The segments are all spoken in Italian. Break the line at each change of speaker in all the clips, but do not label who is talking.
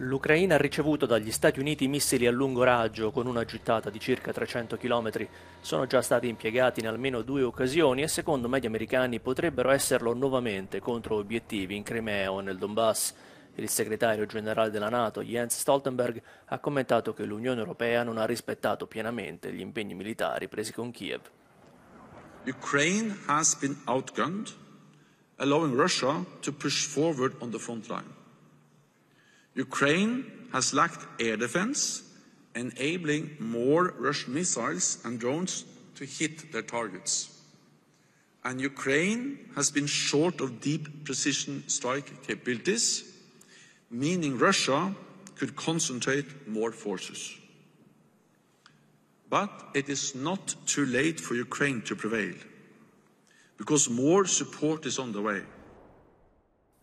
L'Ucraina ha ricevuto dagli Stati Uniti missili a lungo raggio con una gittata di circa 300 km. Sono già stati impiegati in almeno due occasioni e secondo media americani potrebbero esserlo nuovamente contro obiettivi in Crimea o nel Donbass. Il segretario generale della Nato, Jens Stoltenberg, ha commentato che l'Unione Europea non ha rispettato pienamente gli impegni militari presi con Kiev.
Ukraine has been outgunned, allowing Russia to push forward on the front line. Ukraine has lacked air defense, enabling more Russian missiles and drones to hit their targets. And Ukraine has been short of deep precision strike capabilities, meaning Russia could concentrate more forces. But it is not too late for Ukraine to prevail, because more support is on the way.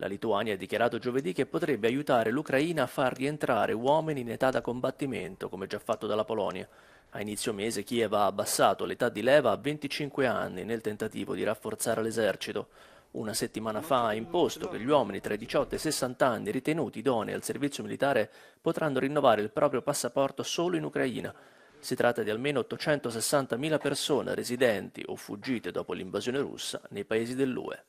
La Lituania ha dichiarato giovedì che potrebbe aiutare l'Ucraina a far rientrare uomini in età da combattimento, come già fatto dalla Polonia. A inizio mese Kiev ha abbassato l'età di leva a 25 anni nel tentativo di rafforzare l'esercito. Una settimana fa ha imposto che gli uomini tra i 18 e i 60 anni ritenuti idonei al servizio militare potranno rinnovare il proprio passaporto solo in Ucraina. Si tratta di almeno 860.000 persone residenti o fuggite dopo l'invasione russa nei paesi dell'UE.